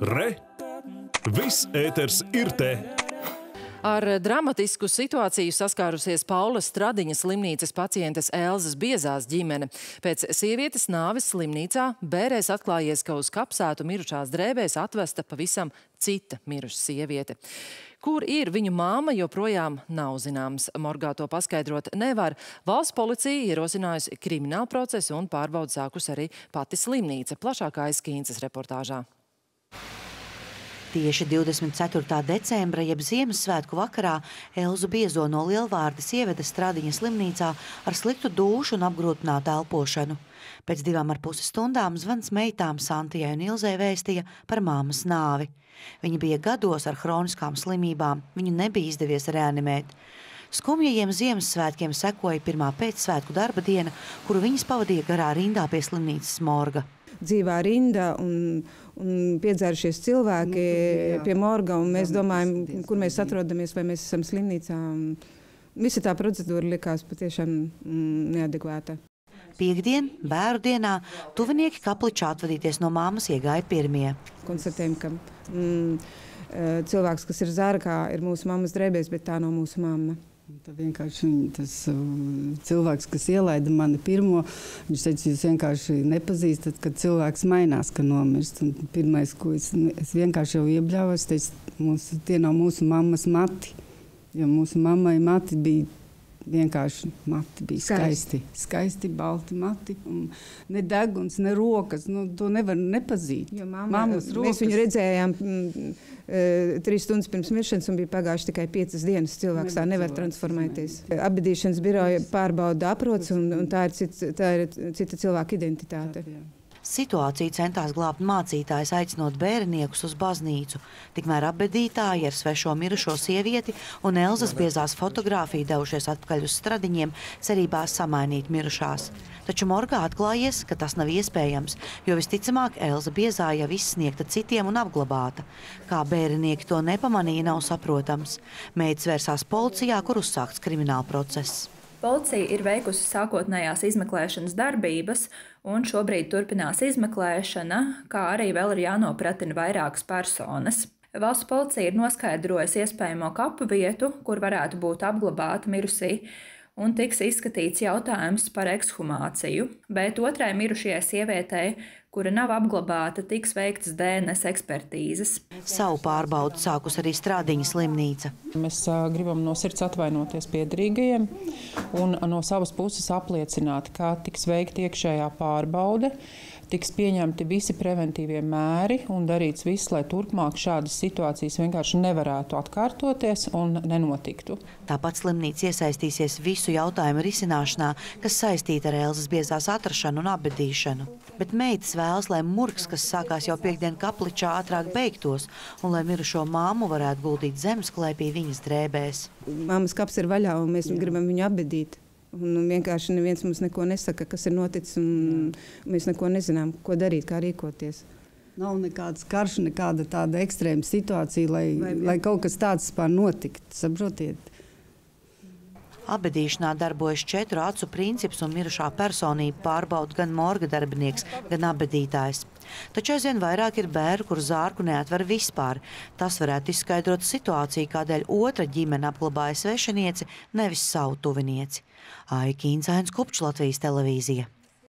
Re! Viss ēters ir te! Ar dramatisku situāciju saskārusies Paulas Stradiņas slimnīcas pacientes Elzas Biezās ģimene. Pēc sievietes nāves slimnīcā bērēs atklājies, ka uz kapsētu mirušās drēbēs atvesta pavisam cita miruša sieviete. Kur ir viņu māma, joprojām nav zināms. Morgā to paskaidrot nevar. Valsts policija ierosinājusi kriminālu procesu un pārbaudu sākus arī pati slimnīca. Plašākā aizskīnces reportāžā. Tieši 24. decembra, jeb Ziemassvētku vakarā, Elzu Biezo no Lielvārdas ieveda Stradiņa slimnīcā ar sliktu dūšu un apgrūtinātu elpošanu. Pēc divām ar pusi stundām zvans meitām Santijai un Ilzē vēstīja par māmas nāvi. Viņa bija gados ar hroniskām slimībām, viņu nebija izdevies reanimēt. Skumjajiem Ziemassvētkiem sekoja pirmā pēcsvētku darba diena, kuru viņas pavadīja garā rindā pie slimnīcas morga dzīvā rinda un, un piedzērušies cilvēki nu, pie morga. Mēs domājam, kur mēs atrodamies, vai mēs esam slimnīcā. Visa tā procedūra likās patiešām mm, neadekvāta. Piektdien, bērnu dienā, tuvinieki kapličā atvadīties no māmas iegāja pirmie. Konstatējam, ka mm, eh, cilvēks, kas ir zārkā, ir mūsu mammas drēbēs, bet tā nav mūsu mamma. Tā vienkārši tas uh, cilvēks, kas ielaida mani pirmo, viņš teica, jūs vienkārši nepazīstat, kad cilvēks mainās, ka nomirst. Un pirmais, ko es, es vienkārši jau iebļāvu, es teicu, mūsu, tie nav mūsu mammas mati. Jo mūsu mammai mati bija vienkārši mati bija skaisti. Skaisti, skaisti balti mati. Ne deguns, ne rokas. Nu, to nevar nepazīt. Mamma, mēs rokas... viņu redzējām m, e, trīs stundas pirms miršanas, un bija pagājuši tikai piecas dienas. Cilvēks tā nevar transformēties. Abadīšanas biroja pārbauda aprots, un, un tā ir, cita, tā ir cita cilvēka identitāte. Tā, jā. Situāciju centās glābt mācītājs, aicinot bērniekus uz baznīcu. Tikmēr apbedītāji ar svešo mirušo sievieti un Elzas biezās fotografiju devušies atpakaļ uz stradiņiem, cerībā samainīt mirušās. Taču morgā atklājies, ka tas nav iespējams, jo visticamāk Elza biezā jau izsniegta citiem un apglabāta. Kā bērnieki to nepamanīja, nav saprotams. Meitas vērsās policijā, kur uzsākts krimināla process. Policija ir veikusi sākotnējās izmeklēšanas darbības, un šobrīd turpinās izmeklēšana, kā arī vēl ir jānopratina vairākas personas. Valsts policija ir noskaidrojusi iespējamo kapu vietu, kur varētu būt apglabāta mirusī, un tiks izskatīts jautājums par ekshumāciju, bet otrai mirušajai sievietei kura nav apglabāta, tiks veiktas DNS ekspertīzes. Savu pārbaudu sākus arī Strādiņa slimnīca. Mēs gribam no sirds atvainoties piedrīgajiem un no savas puses apliecināt, ka tiks veikta iekšējā pārbaude tiks pieņemti visi preventīvie mēri un darīts viss, lai turpmāk šādas situācijas vienkārši nevarētu atkārtoties un nenotiktu. Tāpat slimnīca iesaistīsies visu jautājumu risināšanā, kas saistīta ar Elzas biezās atrašanu un apbedīšanu. Bet meitas vēlas, lai murgs, kas sākās jau piekdien kapličā, ātrāk beigtos un lai mirušo māmu varētu guldīt zemesklēpī viņas drēbēs. Māmas kaps ir vaļā un mēs Jā. gribam viņu apbedīt. Un vienkārši neviens mums neko nesaka, kas ir noticis, un mēs neko nezinām, ko darīt, kā rīkoties. Nav nekāds karš, nekāda tāda ekstrēma situācija, lai, lai kaut kas tāds vispār notiktu. Saprotiet? Abedīšanā darbojas četru acu princips un mirušā personība pārbauda gan morga darbinieks, gan abedītājs. Taču aizvien vairāk ir bērnu, kur zārku neatver vispār. Tas varētu izskaidrot situāciju, kādēļ otra ģimene apglabāja svešinieci, nevis savu tuvinieci. Aikīns Ains Kupčs, Latvijas televīzija.